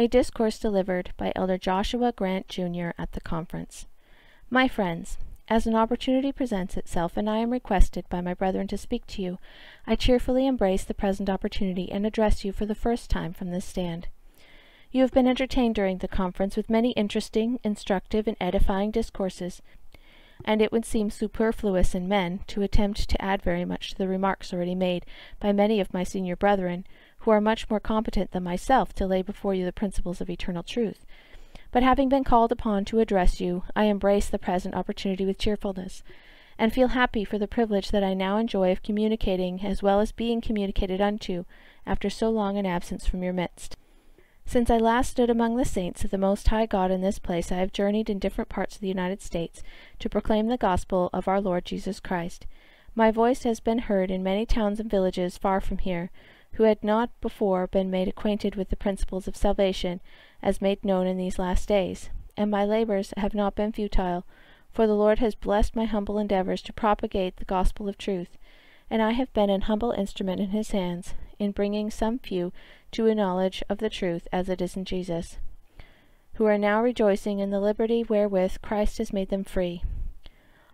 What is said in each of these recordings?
A discourse delivered by Elder Joshua Grant, Jr., at the conference. My friends, as an opportunity presents itself and I am requested by my brethren to speak to you, I cheerfully embrace the present opportunity and address you for the first time from this stand. You have been entertained during the conference with many interesting, instructive, and edifying discourses, and it would seem superfluous in men to attempt to add very much to the remarks already made by many of my senior brethren, who are much more competent than myself to lay before you the principles of eternal truth. But having been called upon to address you, I embrace the present opportunity with cheerfulness, and feel happy for the privilege that I now enjoy of communicating as well as being communicated unto, after so long an absence from your midst. Since I last stood among the saints of the Most High God in this place, I have journeyed in different parts of the United States to proclaim the gospel of our Lord Jesus Christ. My voice has been heard in many towns and villages far from here, who had not before been made acquainted with the principles of salvation, as made known in these last days. And my labors have not been futile, for the Lord has blessed my humble endeavors to propagate the gospel of truth, and I have been an humble instrument in his hands, in bringing some few to a knowledge of the truth as it is in Jesus, who are now rejoicing in the liberty wherewith Christ has made them free.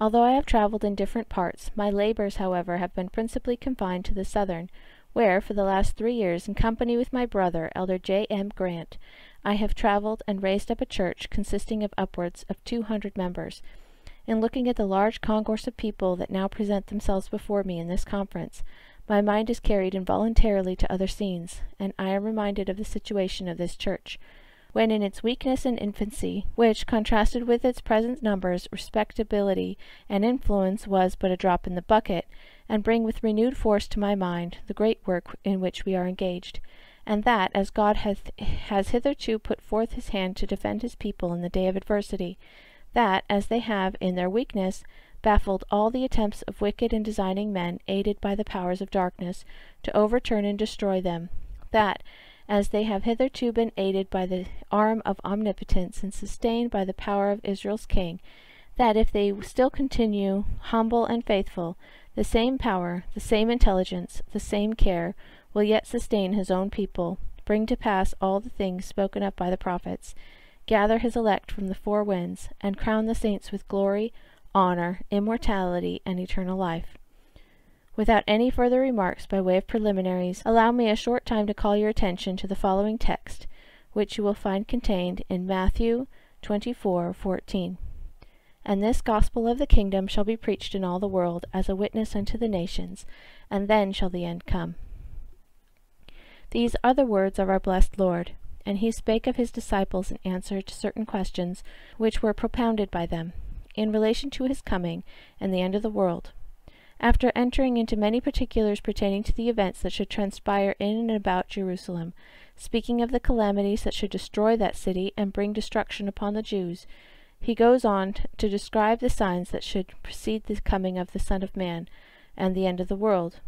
Although I have travelled in different parts, my labors, however, have been principally confined to the southern, where, for the last three years, in company with my brother, Elder J. M. Grant, I have travelled and raised up a church consisting of upwards of two hundred members. In looking at the large concourse of people that now present themselves before me in this conference, my mind is carried involuntarily to other scenes, and I am reminded of the situation of this church, when in its weakness and infancy, which, contrasted with its present numbers, respectability, and influence, was but a drop in the bucket, and bring with renewed force to my mind the great work in which we are engaged, and that, as God hath, has hitherto put forth his hand to defend his people in the day of adversity, that, as they have, in their weakness, baffled all the attempts of wicked and designing men, aided by the powers of darkness, to overturn and destroy them, that, as they have hitherto been aided by the arm of omnipotence and sustained by the power of Israel's king, that if they still continue humble and faithful, the same power, the same intelligence, the same care, will yet sustain his own people, bring to pass all the things spoken of by the prophets, gather his elect from the four winds, and crown the saints with glory, honor, immortality, and eternal life. Without any further remarks by way of preliminaries, allow me a short time to call your attention to the following text, which you will find contained in Matthew 24:14. And this gospel of the kingdom shall be preached in all the world as a witness unto the nations, and then shall the end come. These are the words of our blessed Lord, and he spake of his disciples in answer to certain questions which were propounded by them, in relation to his coming and the end of the world. After entering into many particulars pertaining to the events that should transpire in and about Jerusalem, speaking of the calamities that should destroy that city and bring destruction upon the Jews, he goes on to describe the signs that should precede the coming of the Son of Man and the end of the world.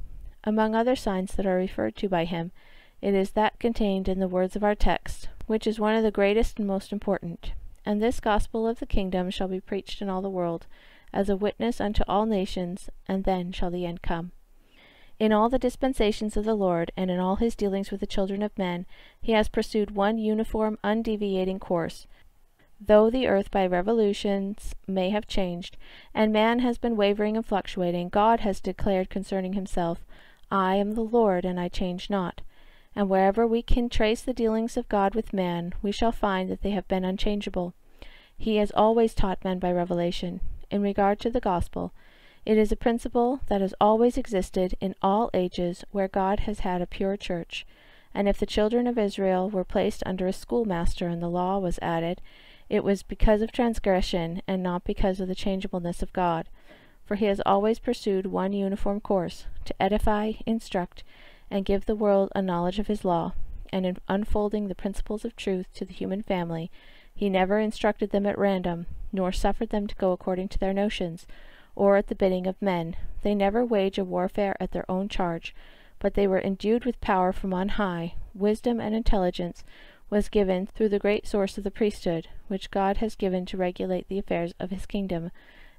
Among other signs that are referred to by him, it is that contained in the words of our text, which is one of the greatest and most important. And this gospel of the kingdom shall be preached in all the world, as a witness unto all nations, and then shall the end come. In all the dispensations of the Lord, and in all his dealings with the children of men, he has pursued one uniform, undeviating course, Though the earth by revolutions may have changed, and man has been wavering and fluctuating, God has declared concerning himself, I am the Lord, and I change not. And wherever we can trace the dealings of God with man, we shall find that they have been unchangeable. He has always taught men by revelation. In regard to the gospel, it is a principle that has always existed in all ages where God has had a pure church. And if the children of Israel were placed under a schoolmaster and the law was added, it was because of transgression, and not because of the changeableness of God. For he has always pursued one uniform course, to edify, instruct, and give the world a knowledge of his law, and in unfolding the principles of truth to the human family, he never instructed them at random, nor suffered them to go according to their notions, or at the bidding of men. They never wage a warfare at their own charge, but they were endued with power from on high, wisdom and intelligence, was given through the great source of the priesthood, which God has given to regulate the affairs of his kingdom,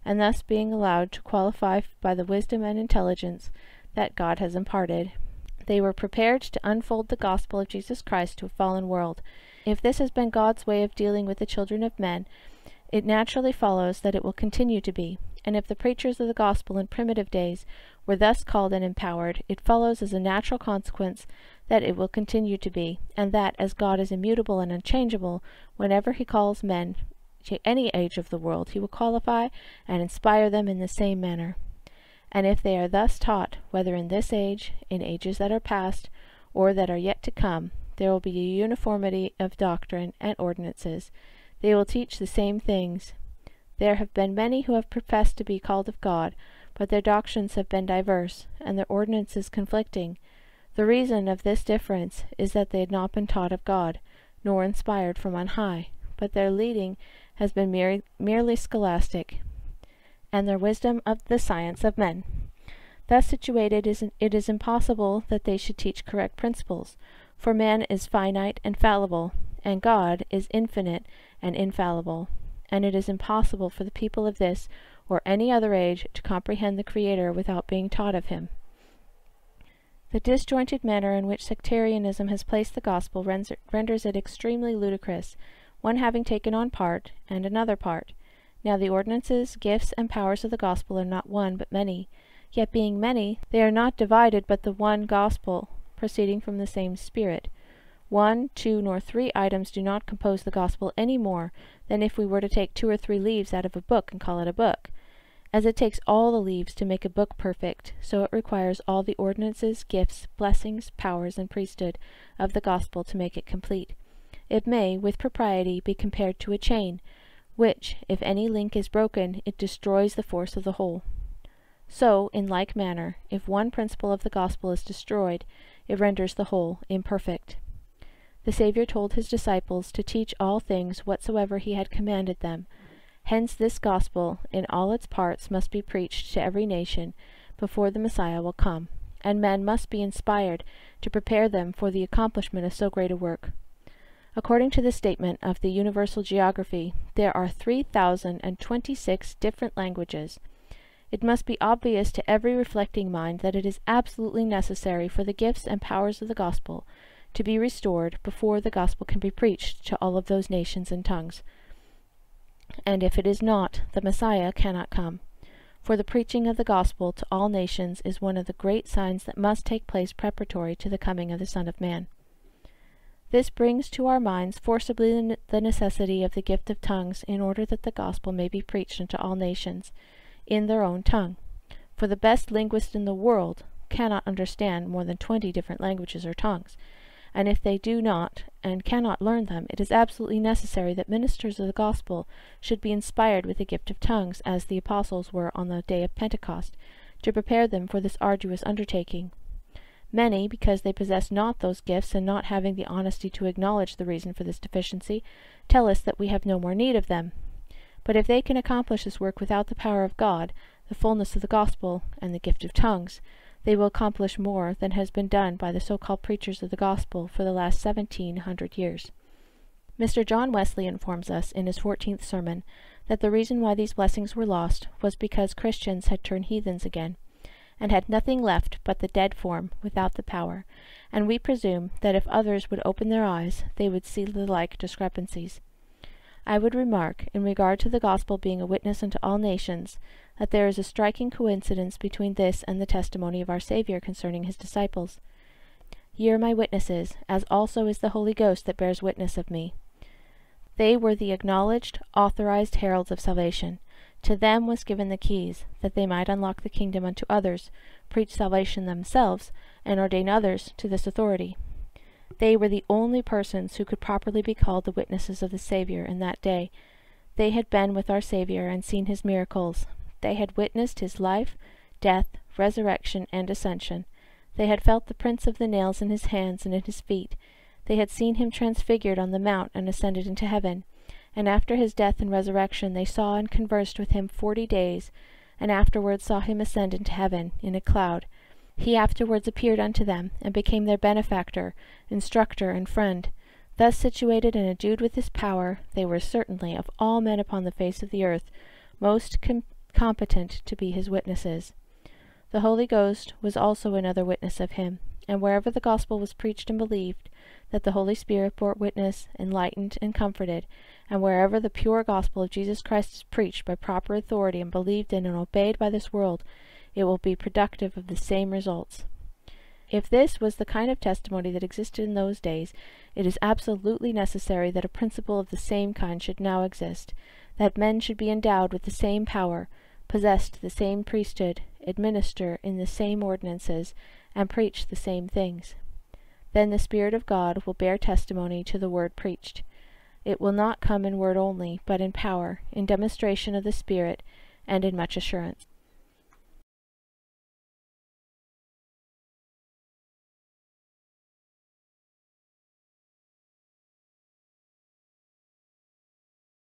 and thus being allowed to qualify by the wisdom and intelligence that God has imparted, they were prepared to unfold the gospel of Jesus Christ to a fallen world. If this has been God's way of dealing with the children of men, it naturally follows that it will continue to be, and if the preachers of the gospel in primitive days were thus called and empowered, it follows as a natural consequence that it will continue to be, and that, as God is immutable and unchangeable, whenever he calls men to any age of the world, he will qualify and inspire them in the same manner. And if they are thus taught, whether in this age, in ages that are past, or that are yet to come, there will be a uniformity of doctrine and ordinances. They will teach the same things. There have been many who have professed to be called of God, but their doctrines have been diverse, and their ordinances conflicting. The reason of this difference is that they had not been taught of God, nor inspired from on high, but their leading has been mere, merely scholastic, and their wisdom of the science of men. Thus situated, it is impossible that they should teach correct principles, for man is finite and fallible, and God is infinite and infallible, and it is impossible for the people of this or any other age to comprehend the Creator without being taught of him. The disjointed manner in which sectarianism has placed the gospel renders it extremely ludicrous, one having taken on part, and another part. Now the ordinances, gifts, and powers of the gospel are not one, but many. Yet being many, they are not divided, but the one gospel, proceeding from the same Spirit. One, two, nor three items do not compose the gospel any more than if we were to take two or three leaves out of a book and call it a book. As it takes all the leaves to make a book perfect, so it requires all the ordinances, gifts, blessings, powers, and priesthood of the gospel to make it complete. It may, with propriety, be compared to a chain, which, if any link is broken, it destroys the force of the whole. So, in like manner, if one principle of the gospel is destroyed, it renders the whole imperfect. The Saviour told his disciples to teach all things whatsoever he had commanded them. Hence this gospel, in all its parts, must be preached to every nation before the Messiah will come, and men must be inspired to prepare them for the accomplishment of so great a work. According to the statement of the Universal Geography, there are 3,026 different languages. It must be obvious to every reflecting mind that it is absolutely necessary for the gifts and powers of the gospel to be restored before the gospel can be preached to all of those nations and tongues. And if it is not, the Messiah cannot come. For the preaching of the gospel to all nations is one of the great signs that must take place preparatory to the coming of the Son of Man. This brings to our minds forcibly the necessity of the gift of tongues in order that the gospel may be preached unto all nations in their own tongue. For the best linguist in the world cannot understand more than twenty different languages or tongues, and if they do not and cannot learn them, it is absolutely necessary that ministers of the gospel should be inspired with the gift of tongues, as the apostles were on the day of Pentecost, to prepare them for this arduous undertaking. Many, because they possess not those gifts, and not having the honesty to acknowledge the reason for this deficiency, tell us that we have no more need of them. But if they can accomplish this work without the power of God, the fullness of the gospel, and the gift of tongues, they will accomplish more than has been done by the so-called preachers of the gospel for the last seventeen hundred years. Mr. John Wesley informs us in his fourteenth sermon that the reason why these blessings were lost was because Christians had turned heathens again and had nothing left but the dead form without the power, and we presume that if others would open their eyes, they would see the like discrepancies. I would remark, in regard to the gospel being a witness unto all nations, that there is a striking coincidence between this and the testimony of our Saviour concerning his disciples. Ye are my witnesses, as also is the Holy Ghost that bears witness of me. They were the acknowledged, authorized heralds of salvation. To them was given the keys, that they might unlock the kingdom unto others, preach salvation themselves, and ordain others to this authority. They were the only persons who could properly be called the witnesses of the Saviour in that day. They had been with our Saviour and seen his miracles. They had witnessed his life, death, resurrection, and ascension. They had felt the prints of the nails in his hands and in his feet. They had seen him transfigured on the mount and ascended into heaven and after his death and resurrection they saw and conversed with him forty days, and afterwards saw him ascend into heaven in a cloud. He afterwards appeared unto them, and became their benefactor, instructor, and friend. Thus situated and endued with his power, they were certainly, of all men upon the face of the earth, most com competent to be his witnesses. The Holy Ghost was also another witness of him, and wherever the gospel was preached and believed, that the Holy Spirit bore witness, enlightened, and comforted, and wherever the pure gospel of Jesus Christ is preached by proper authority and believed in and obeyed by this world, it will be productive of the same results. If this was the kind of testimony that existed in those days, it is absolutely necessary that a principle of the same kind should now exist, that men should be endowed with the same power, possessed the same priesthood, administer in the same ordinances, and preach the same things. Then the Spirit of God will bear testimony to the word preached. It will not come in word only, but in power, in demonstration of the Spirit, and in much assurance.